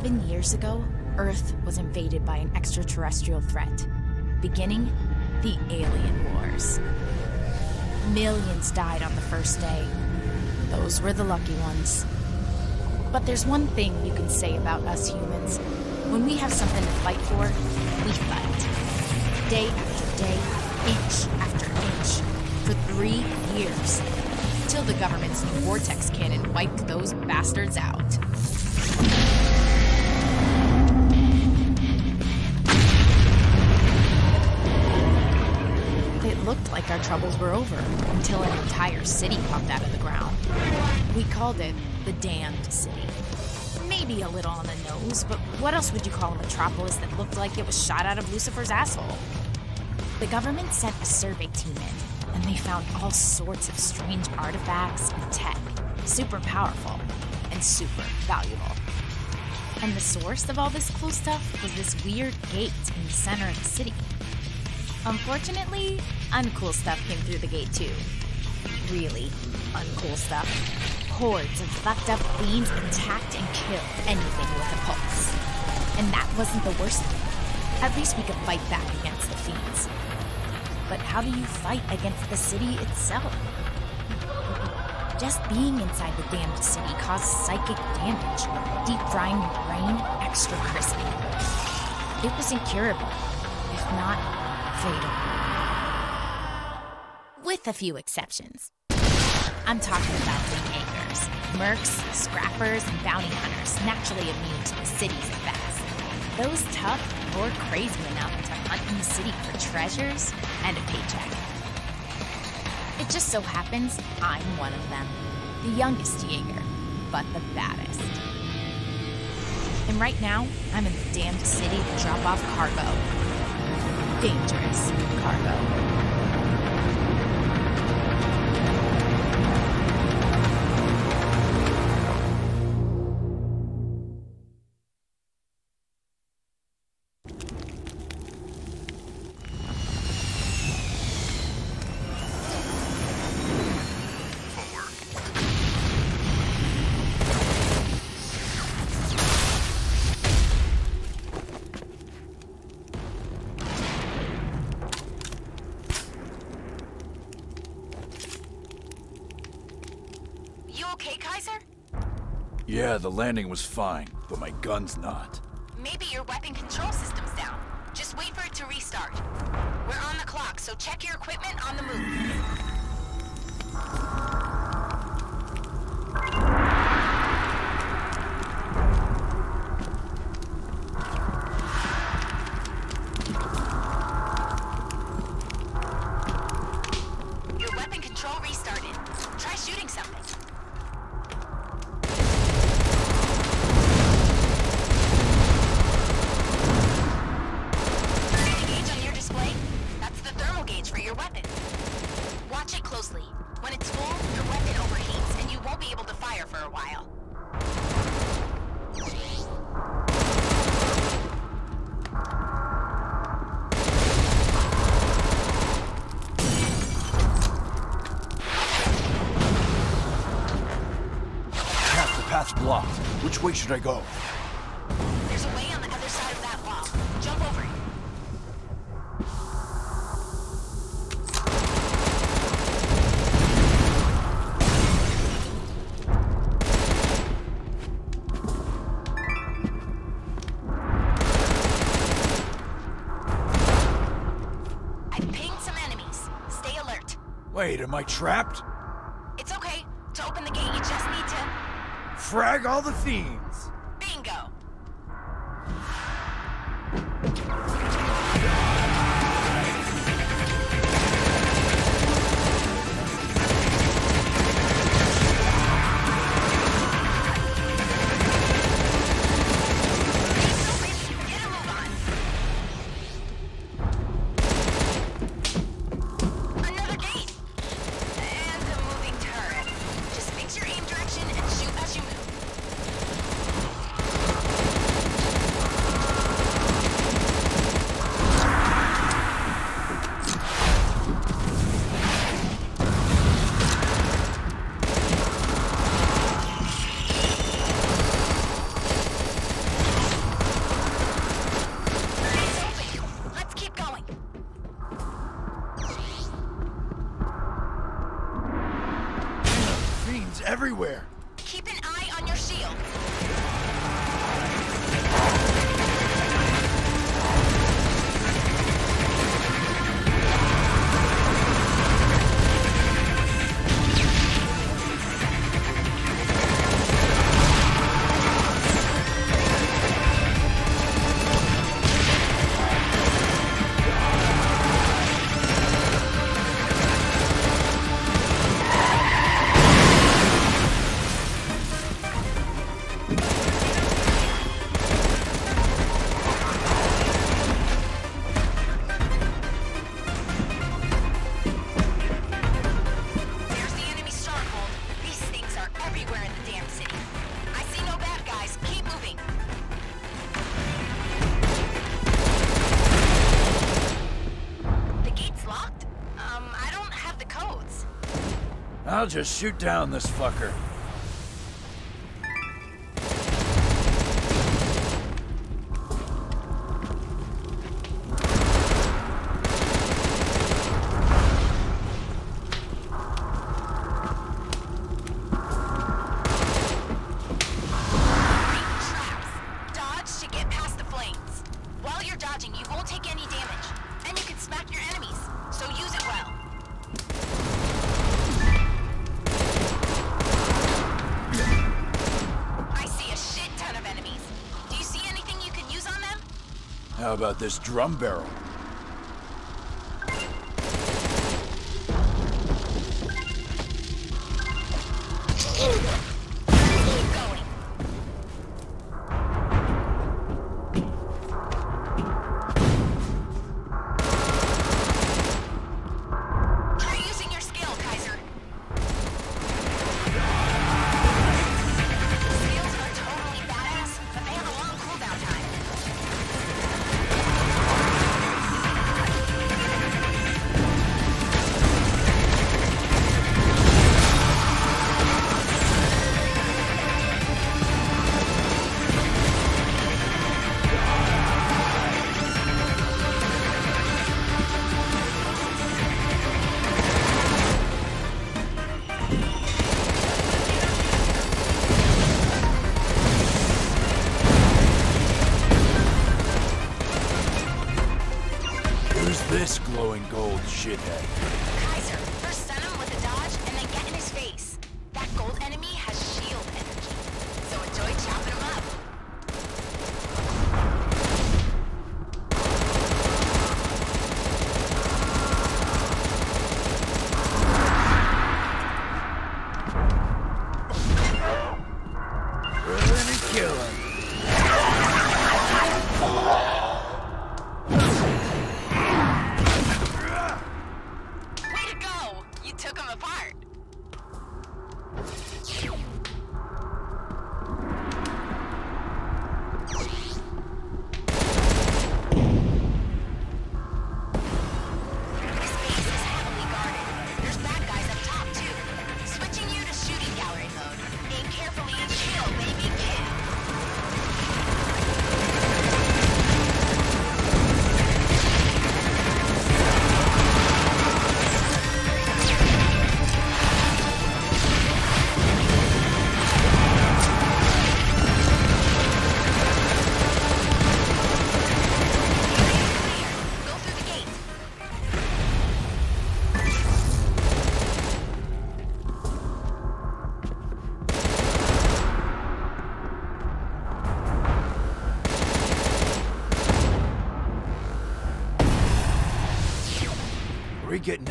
Seven years ago, Earth was invaded by an extraterrestrial threat, beginning the Alien Wars. Millions died on the first day. Those were the lucky ones. But there's one thing you can say about us humans. When we have something to fight for, we fight. Day after day, inch after inch, for three years. Till the government's new vortex cannon wiped those bastards out. Our troubles were over until an entire city popped out of the ground. We called it the Damned City. Maybe a little on the nose, but what else would you call a metropolis that looked like it was shot out of Lucifer's asshole? The government sent a survey team in, and they found all sorts of strange artifacts and tech, super powerful and super valuable. And the source of all this cool stuff was this weird gate in the center of the city. Unfortunately, uncool stuff came through the gate too. Really uncool stuff. Hordes of fucked up fiends attacked and killed anything with a pulse. And that wasn't the worst thing. At least we could fight back against the fiends. But how do you fight against the city itself? Just being inside the damned city caused psychic damage, deep frying your brain extra crispy. It was incurable, if not fatal. A few exceptions. I'm talking about the Jaegers, mercs, scrappers, and bounty hunters naturally immune to the city's effects. Those tough or crazy enough to hunt in the city for treasures and a paycheck. It just so happens I'm one of them. The youngest Jaeger, but the baddest. And right now, I'm in the damned city to drop off cargo. Dangerous cargo. The landing was fine, but my gun's not. Maybe your weapon control system's down. Just wait for it to restart. We're on the clock, so check your equipment on the move. Which way should I go? There's a way on the other side of that wall. Jump over it. I pinged some enemies. Stay alert. Wait, am I trapped? All the fiends! I'll just shoot down this fucker. How about this drum barrel?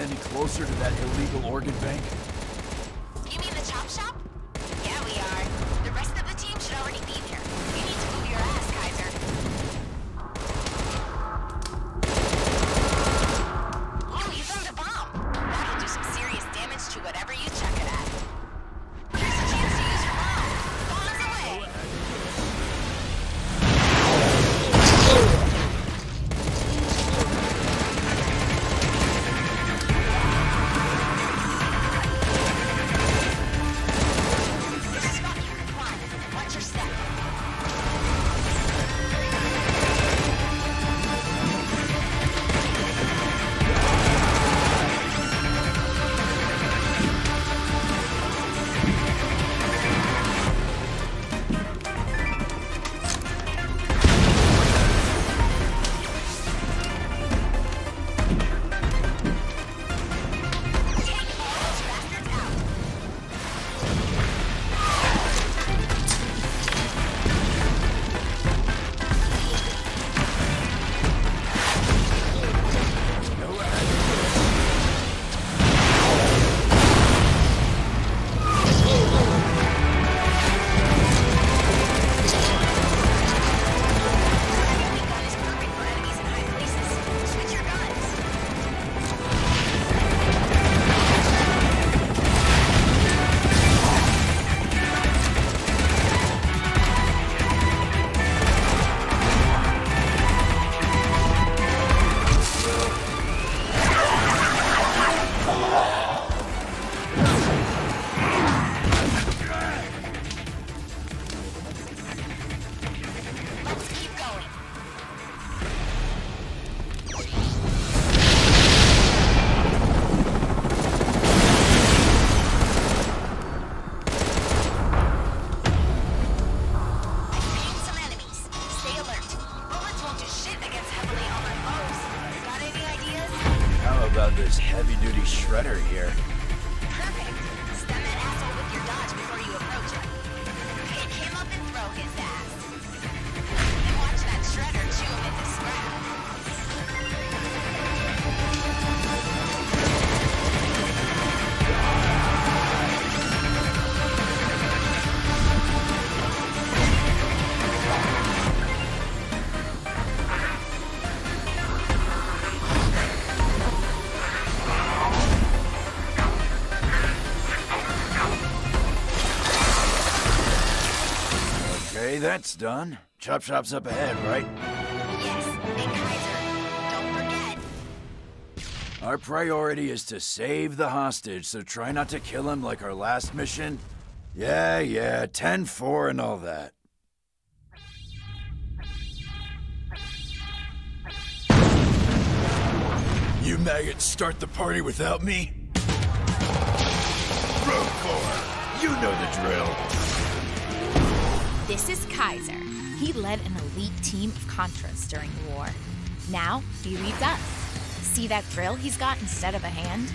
any closer to that illegal organ bank? That's done. Chop Shop's up ahead, right? Yes, and Kaiser, don't forget. Our priority is to save the hostage, so try not to kill him like our last mission. Yeah, yeah, 10-4 and all that. You maggots start the party without me? Rogue Corps, you know the drill. This is Kaiser. He led an elite team of Contras during the war. Now he leads us. See that drill he's got instead of a hand?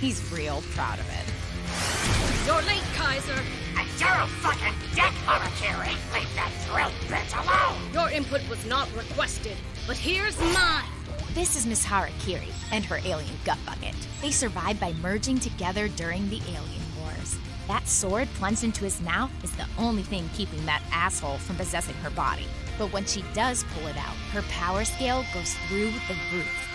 He's real proud of it. You're late, Kaiser. And you're a fucking dick, Harakiri! Leave that drill bitch alone! Your input was not requested, but here's mine. This is Miss Harakiri and her alien gut bucket. They survived by merging together during the alien wars. That sword plunged into his mouth is the only thing keeping that asshole from possessing her body. But when she does pull it out, her power scale goes through the roof.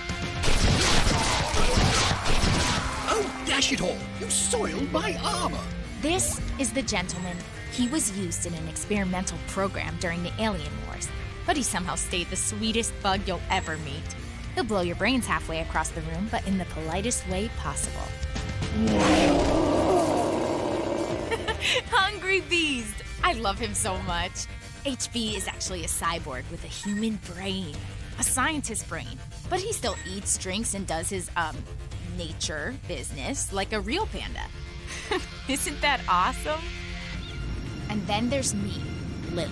Oh, dash it all! You soiled my armor! This is the gentleman. He was used in an experimental program during the alien wars, but he somehow stayed the sweetest bug you'll ever meet. He'll blow your brains halfway across the room, but in the politest way possible. Hungry Beast! I love him so much. HB is actually a cyborg with a human brain, a scientist brain, but he still eats, drinks, and does his, um, nature business like a real panda. Isn't that awesome? And then there's me, Lily.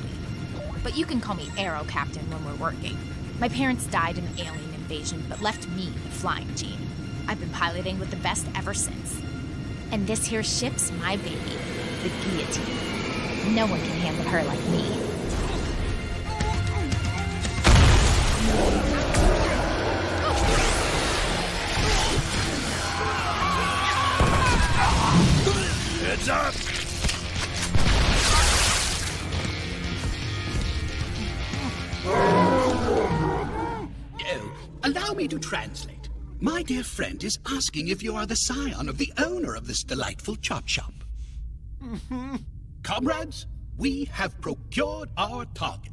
But you can call me Arrow Captain when we're working. My parents died in an alien invasion, but left me the flying gene. I've been piloting with the best ever since. And this here ship's my baby, the guillotine. No one can handle her like me. Heads up! Oh, allow me to translate. My dear friend is asking if you are the scion of the owner of this delightful chop shop. Comrades, we have procured our target.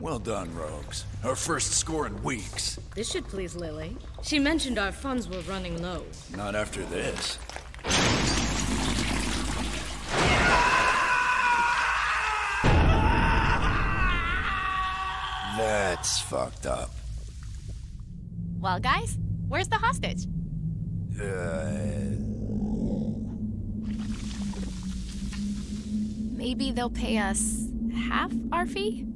Well done, Rogues. Our first score in weeks. This should please Lily. She mentioned our funds were running low. Not after this. That's fucked up. Well, guys, where's the hostage? Uh, Maybe they'll pay us half our fee?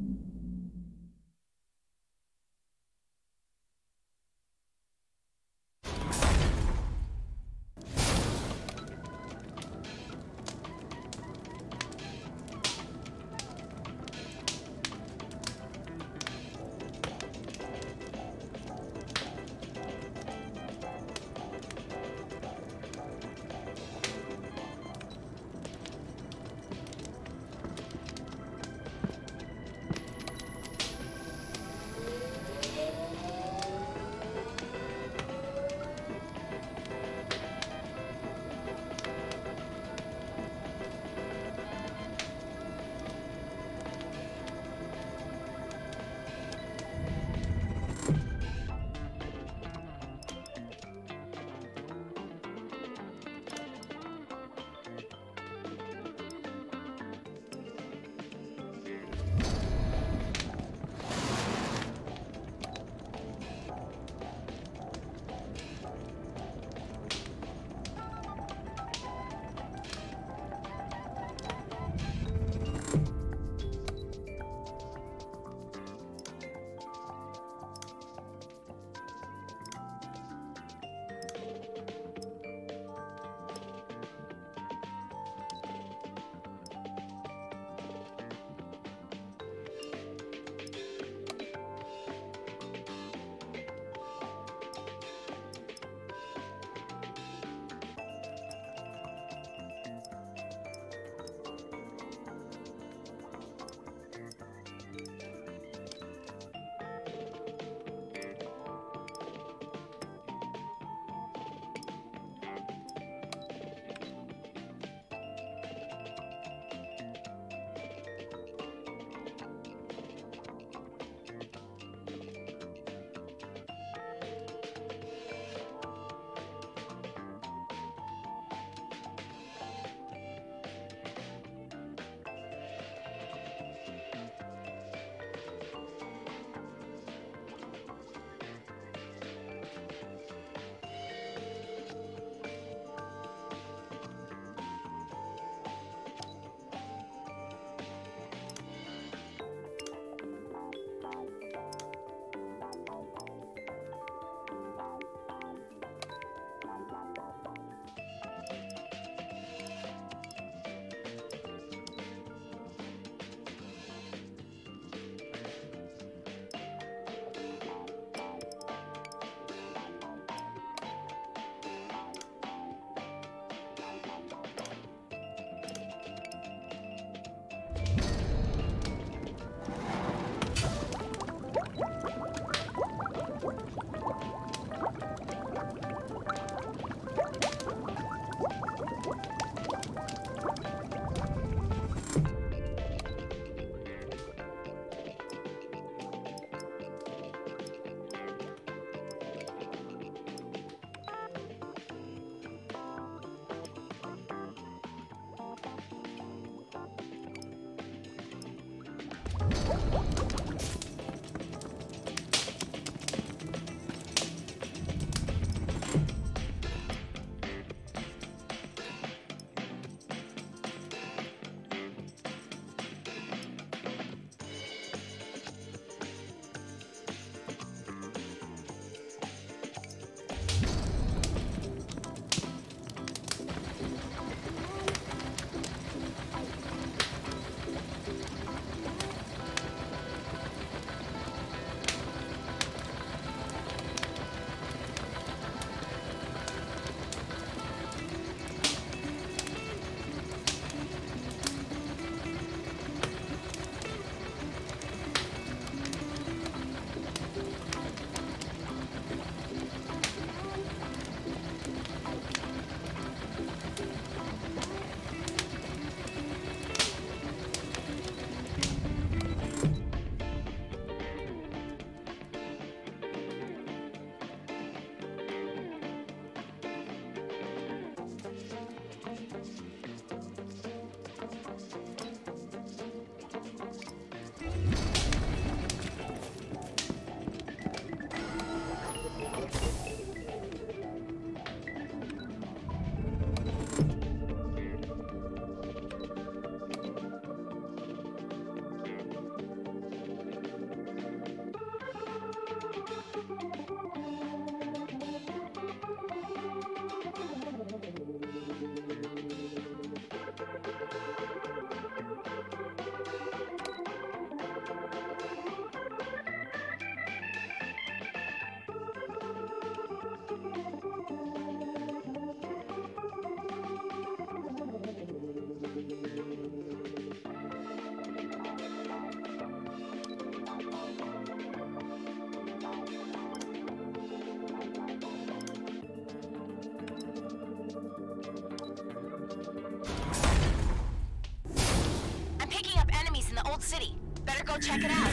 Check it out.